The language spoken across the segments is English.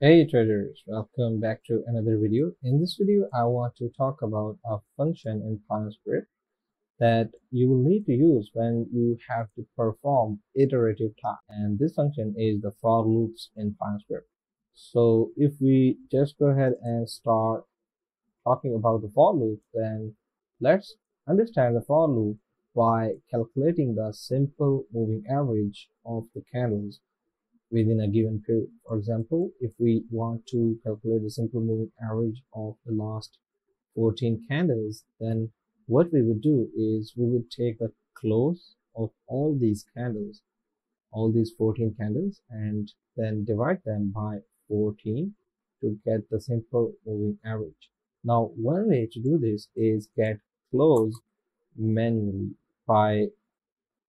Hey traders, welcome back to another video. In this video, I want to talk about a function in PineScript that you will need to use when you have to perform iterative tasks. And this function is the for loops in PineScript. So if we just go ahead and start talking about the for loop, then let's understand the for loop by calculating the simple moving average of the candles within a given period. For example, if we want to calculate the simple moving average of the last 14 candles, then what we would do is we would take the close of all these candles, all these 14 candles, and then divide them by 14 to get the simple moving average. Now, one way to do this is get close manually by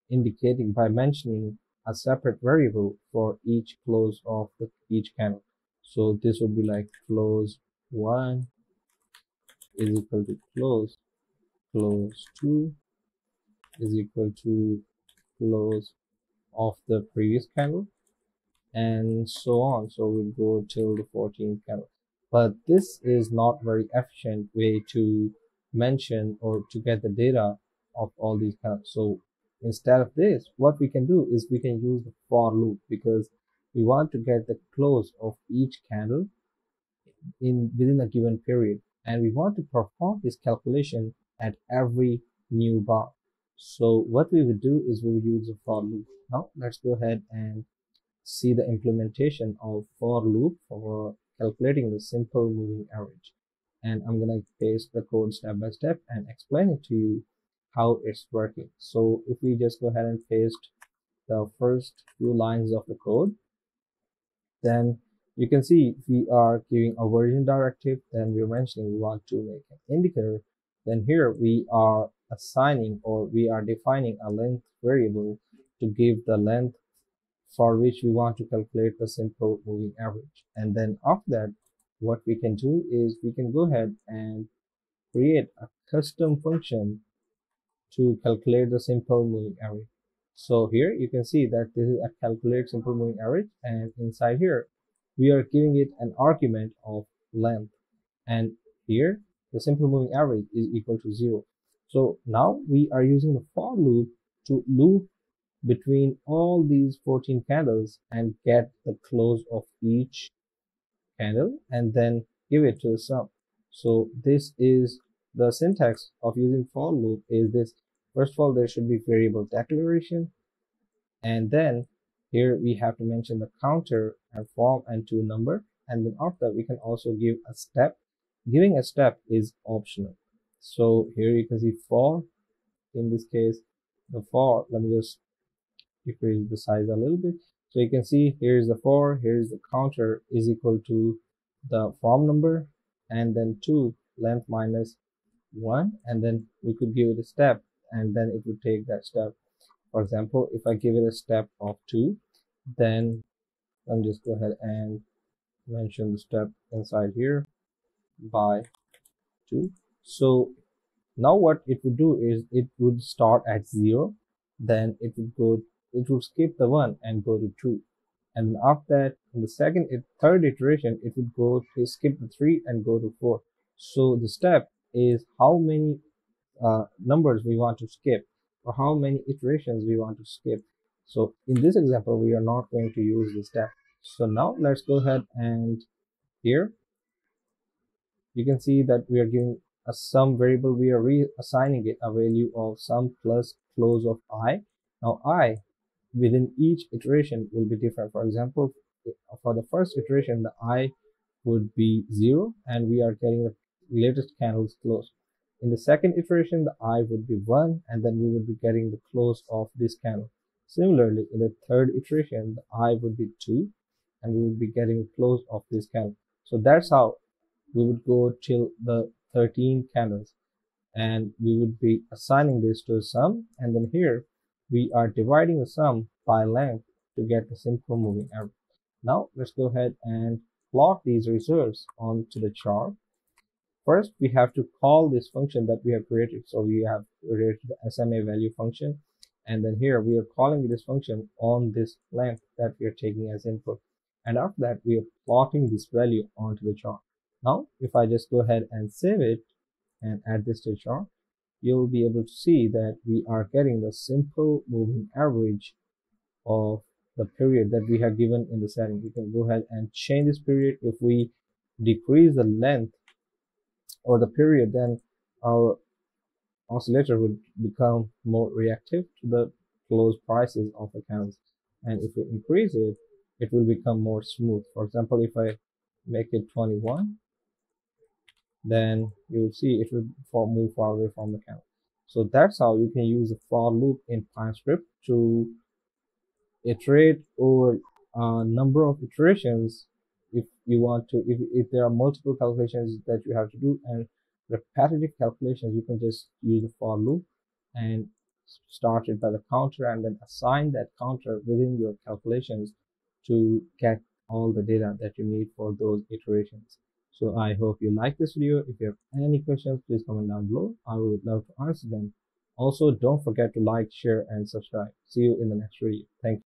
indicating by mentioning a separate variable for each close of the, each candle. So this would be like close one is equal to close, close two is equal to close of the previous candle and so on. So we'll go till the 14th candle. But this is not very efficient way to mention or to get the data of all these candles. So Instead of this, what we can do is we can use the for loop because we want to get the close of each candle in within a given period and we want to perform this calculation at every new bar. So what we would do is we would use a for loop. Now let's go ahead and see the implementation of for loop for calculating the simple moving average. And I'm going to paste the code step by step and explain it to you how it's working. So if we just go ahead and paste the first few lines of the code, then you can see we are giving a version directive, then we're mentioning we want to make an indicator. Then here we are assigning or we are defining a length variable to give the length for which we want to calculate the simple moving average. And then after that, what we can do is we can go ahead and create a custom function to calculate the simple moving average. So here you can see that this is a calculate simple moving average and inside here we are giving it an argument of length and here the simple moving average is equal to zero. So now we are using the for loop to loop between all these 14 candles and get the close of each candle and then give it to the sum. So this is the syntax of using for loop is this. First of all, there should be variable declaration. And then here we have to mention the counter and from and to number. And then after we can also give a step. Giving a step is optional. So here you can see for, in this case, the for, let me just decrease the size a little bit. So you can see here's the for, here's the counter is equal to the from number and then to length minus one and then we could give it a step and then it would take that step. For example if i give it a step of two then me just go ahead and mention the step inside here by two. So now what it would do is it would start at zero then it would go it would skip the one and go to two. And then after that in the second third iteration it would go skip the three and go to four. So the step is how many uh, numbers we want to skip or how many iterations we want to skip. So in this example, we are not going to use this step. So now let's go ahead and here you can see that we are giving a sum variable. We are reassigning it a value of sum plus close of i. Now i within each iteration will be different. For example, for the first iteration, the i would be zero and we are getting the latest candles close. In the second iteration, the i would be 1 and then we would be getting the close of this candle. Similarly, in the third iteration, the i would be 2 and we would be getting close of this candle. So that's how we would go till the 13 candles and we would be assigning this to a sum and then here we are dividing the sum by length to get the simple moving average. Now let's go ahead and plot these results onto the chart First, we have to call this function that we have created. So we have created the SMA value function. And then here we are calling this function on this length that we are taking as input. and after that we are plotting this value onto the chart now if i just go ahead and save it and add this to the chart you'll be able to see that we are getting the simple moving average of the period that we have given in the setting we can go ahead and change this period if we decrease the length or the period then our oscillator would become more reactive to the close prices of accounts and if we increase it it will become more smooth. For example if i make it 21 then you will see it will move far away from the count so that's how you can use a for loop in PineScript to iterate over a number of iterations if you want to if, if there are multiple calculations that you have to do and repetitive calculations you can just use the for loop and start it by the counter and then assign that counter within your calculations to get all the data that you need for those iterations. So i hope you like this video. If you have any questions please comment down below. I would love to answer them. Also don't forget to like share and subscribe. See you in the next video. Thank you